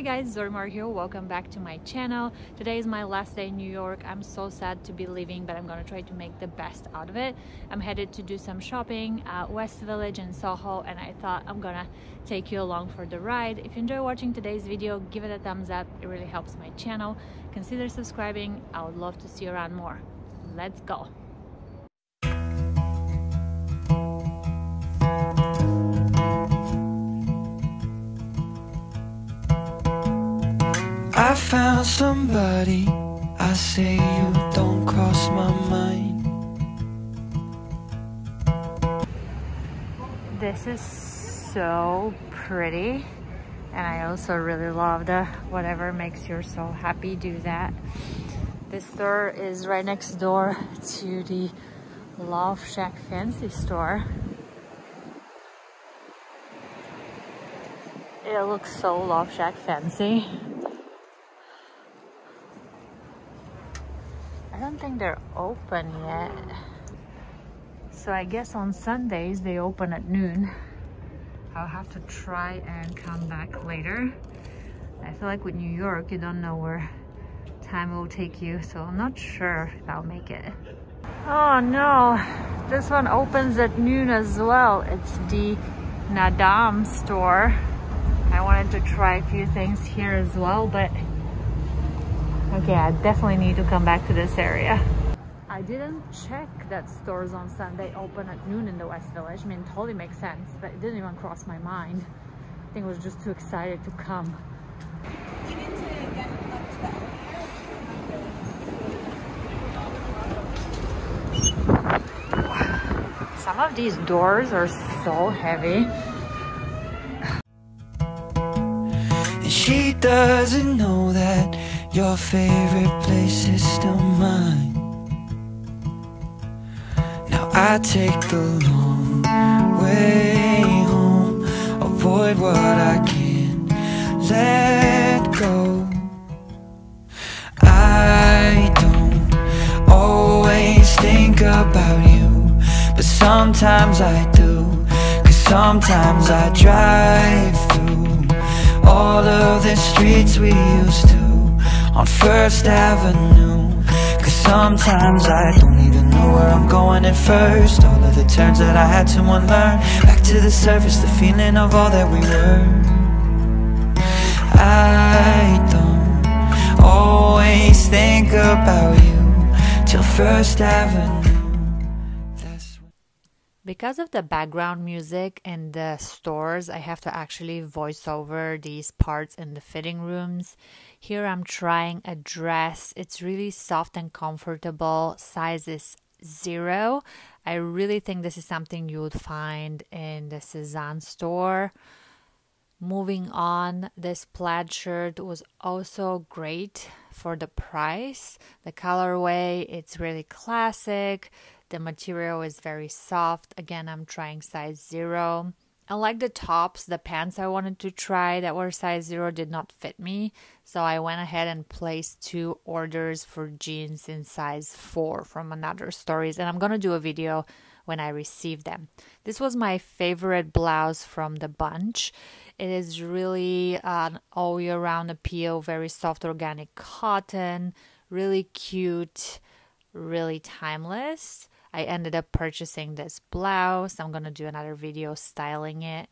Hi guys, Zorimar here. Welcome back to my channel. Today is my last day in New York. I'm so sad to be leaving, but I'm gonna try to make the best out of it. I'm headed to do some shopping at West Village and Soho, and I thought I'm gonna take you along for the ride. If you enjoy watching today's video, give it a thumbs up. It really helps my channel. Consider subscribing. I would love to see you around more. Let's go. I found somebody. I say you don't cross my mind. This is so pretty. And I also really love the whatever makes you so happy, do that. This store is right next door to the Love Shack Fancy store. It looks so Love Shack fancy. Don't think they're open yet. So I guess on Sundays they open at noon. I'll have to try and come back later. I feel like with New York, you don't know where time will take you, so I'm not sure if I'll make it. Oh no, this one opens at noon as well. It's the Naadam store. I wanted to try a few things here as well, but Okay, I definitely need to come back to this area. I didn't check that stores on Sunday open at noon in the West Village. I mean, it totally makes sense, but it didn't even cross my mind. I think I was just too excited to come. Some of these doors are so heavy. And she doesn't know that your favorite place is still mine. Now I take the long way home, avoid what I can't let go. I don't always think about you, but sometimes I do. Cause sometimes I drive through all of the streets we used to on First Avenue. Cause sometimes I don't even know where I'm going at first. All of the turns that I had to unlearn. Back to the surface, the feeling of all that we were. I don't always think about you Till First Avenue because of the background music and the stores, I have to actually voice over these parts in the fitting rooms. Here I'm trying a dress. It's really soft and comfortable. Size is zero. I really think this is something you would find in the Sézane store. Moving on, this plaid shirt was also great for the price. The colorway, it's really classic. The material is very soft. Again, I'm trying size zero. Unlike the tops, the pants I wanted to try that were size zero did not fit me. So I went ahead and placed two orders for jeans in size four from & Other Stories. And I'm going to do a video when I receive them. This was my favorite blouse from the bunch. It is really an all year round appeal, very soft organic cotton, really cute, really timeless. I ended up purchasing this blouse. I'm going to do another video styling it.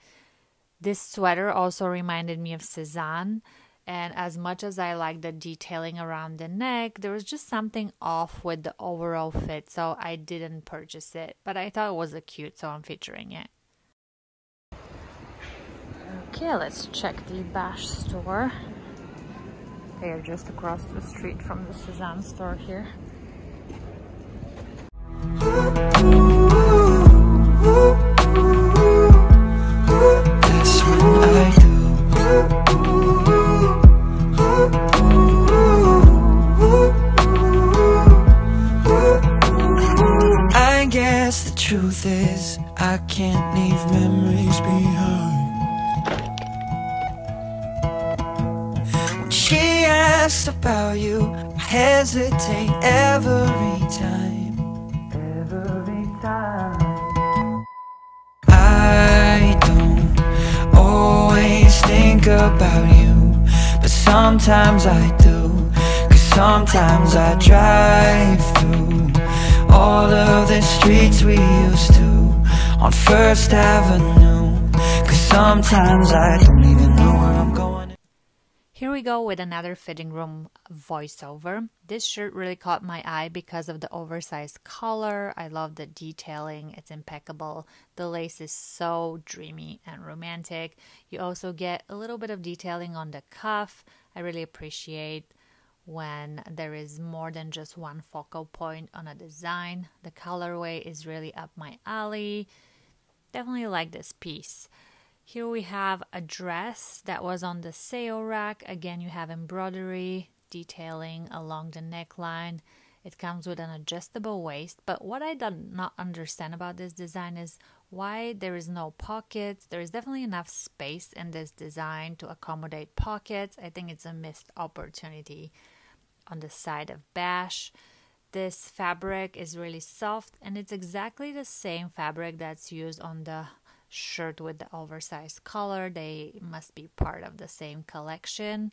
This sweater also reminded me of Sézane. And as much as I like the detailing around the neck, there was just something off with the overall fit, so I didn't purchase it. But I thought it was cute, so I'm featuring it. Okay, let's check the Ba&sh store. They are just across the street from the Sézane store here. Truth is, I can't leave memories behind. When she asks about you, I hesitate every time. About you, but sometimes I do Cause sometimes I drive through All of the streets we used to On First Avenue Cause sometimes I don't even know here we go with another fitting room voiceover. This shirt really caught my eye because of the oversized collar. I love the detailing, it's impeccable. The lace is so dreamy and romantic. You also get a little bit of detailing on the cuff. I really appreciate when there is more than just one focal point on a design. The colorway is really up my alley. Definitely like this piece. Here we have a dress that was on the sale rack. Again, you have embroidery detailing along the neckline. It comes with an adjustable waist, but what I do not understand about this design is why there is no pockets. There is definitely enough space in this design to accommodate pockets. I think it's a missed opportunity on the side of Ba&sh. This fabric is really soft and it's exactly the same fabric that's used on the shirt with the oversized collar. They must be part of the same collection.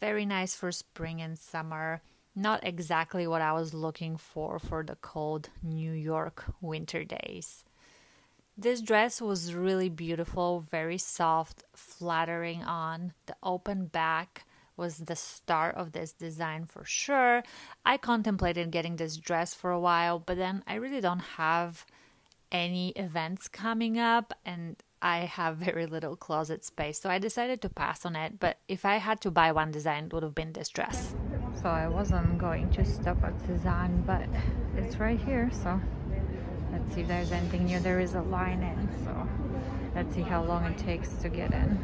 Very nice for spring and summer. Not exactly what I was looking for for the cold New York winter days. This dress was really beautiful, very soft, flattering on. The open back was the start of this design for sure. I contemplated getting this dress for a while, but then I really don't have any events coming up and I have very little closet space, so I decided to pass on it. But if I had to buy one design, it would have been this dress. So I wasn't going to stop at Sézane, but it's right here, so let's see if there's anything new. There is a line in, so let's see how long it takes to get in.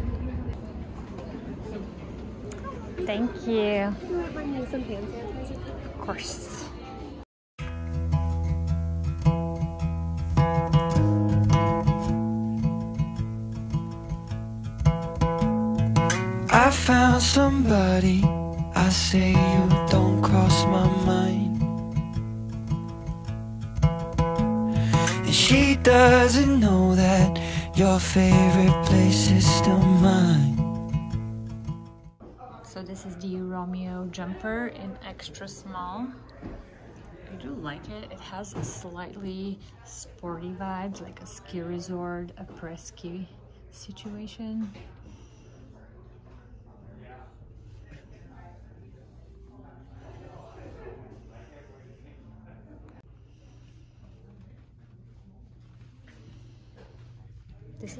Thank you. Of course. I found somebody I say you don't cross my mind And she doesn't know that Your favorite place is still mine So this is the Romeo jumper in extra small I do like it. It has a slightly sporty vibes, like a ski resort, après ski situation.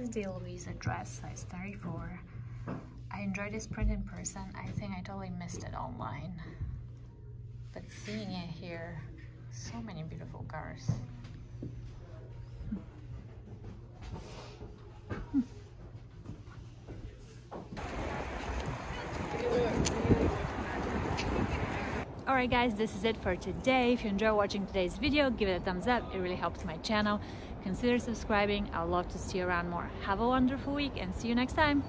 Is the Louisa dress, size 34. I enjoyed this print in person. I think I totally missed it online. But seeing it here, so many beautiful cars. Alright guys, this is it for today. If you enjoy watching today's video, give it a thumbs up. It really helps my channel. Consider subscribing. I'd love to see you around more. Have a wonderful week and see you next time.